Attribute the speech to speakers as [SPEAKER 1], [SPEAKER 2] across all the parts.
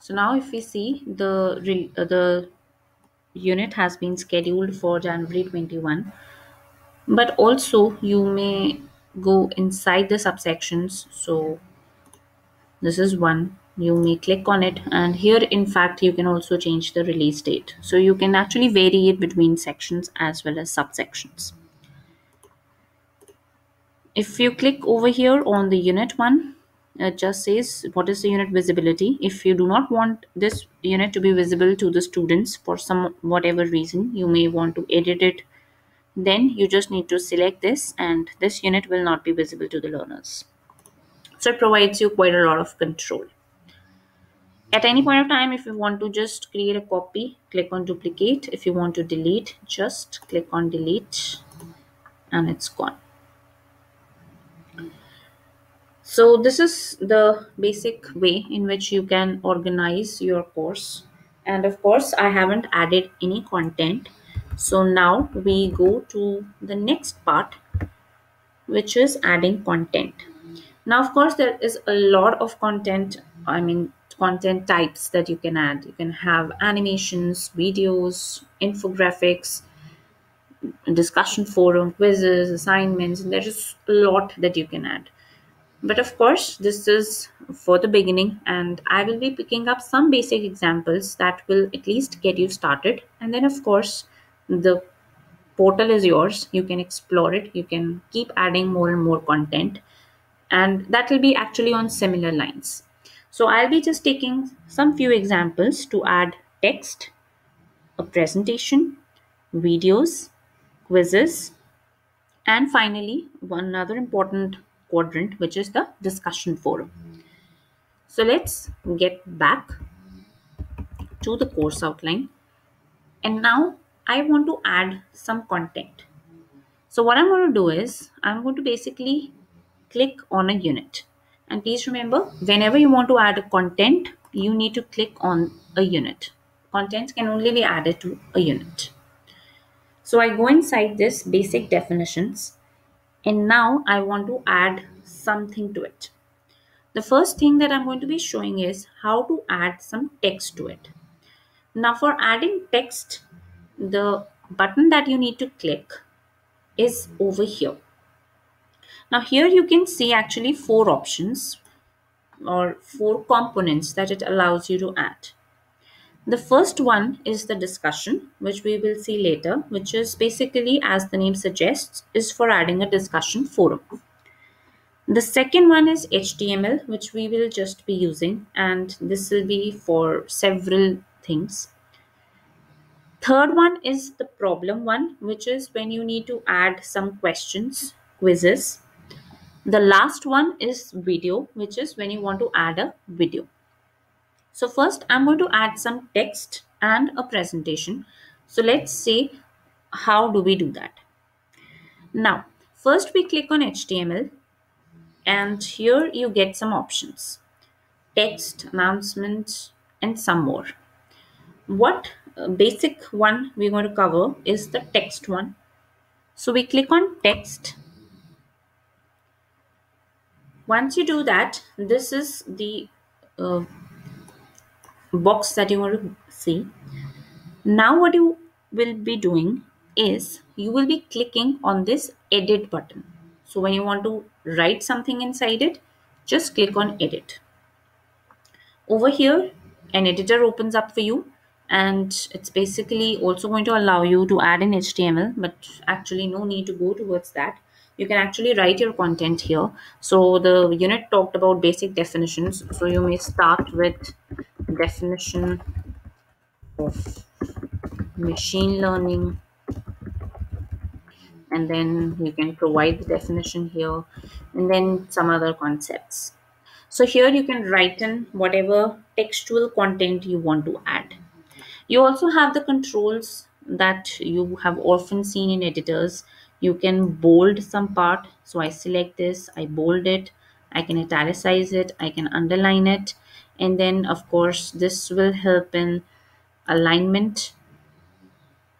[SPEAKER 1] So now if we see the uh, the unit has been scheduled for January 21 but also you may go inside the subsections. So this is one. You may click on it and here in fact you can also change the release date. So you can actually vary it between sections as well as subsections. If you click over here on the unit one it just says what is the unit visibility? If you do not want this unit to be visible to the students for some whatever reason you may want to edit it then you just need to select this and this unit will not be visible to the learners. So it provides you quite a lot of control. At any point of time if you want to just create a copy click on duplicate. If you want to delete just click on delete and it's gone so this is the basic way in which you can organize your course. And of course i haven't added any content. So now we go to the next part which is adding content. Now of course there is a lot of content i mean content types that you can add. You can have animations videos infographics discussion forum quizzes assignments and there's a lot that you can add but of course this is for the beginning and i will be picking up some basic examples that will at least get you started. And then of course the portal is yours. You can explore it. You can keep adding more and more content. And that will be actually on similar lines. So i'll be just taking some few examples to add text a presentation videos quizzes and finally one other important quadrant which is the discussion forum so let's get back to the course outline and now I want to add some content. So what I'm going to do is I'm going to basically click on a unit. And please remember, whenever you want to add a content, you need to click on a unit. Contents can only be added to a unit. So I go inside this basic definitions and now I want to add something to it. The first thing that I'm going to be showing is how to add some text to it. Now for adding text, the button that you need to click is over here. Now here you can see actually four options or four components that it allows you to add. The first one is the discussion, which we will see later, which is basically, as the name suggests, is for adding a discussion forum. The second one is HTML, which we will just be using, and this will be for several things. Third one is the problem one, which is when you need to add some questions, quizzes. The last one is video, which is when you want to add a video. So first I'm going to add some text and a presentation. So let's see how do we do that. Now, first we click on HTML and here you get some options. Text, announcement and some more. What basic one we're going to cover is the text one. So we click on text. Once you do that, this is the uh, box that you want to see. Now what you will be doing is you will be clicking on this edit button. So when you want to write something inside it, just click on edit. Over here, an editor opens up for you and it's basically also going to allow you to add in HTML, but actually no need to go towards that. You can actually write your content here. So the unit talked about basic definitions. So you may start with definition of machine learning and then you can provide the definition here and then some other concepts. So here you can write in whatever textual content you want to add. You also have the controls that you have often seen in editors. You can bold some part. So I select this, I bold it, I can italicize it, I can underline it. And then of course, this will help in alignment,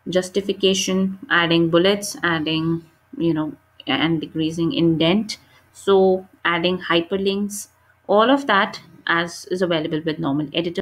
[SPEAKER 1] justification, adding bullets, adding, you know, and decreasing indent. So adding hyperlinks, all of that as is available with normal editor.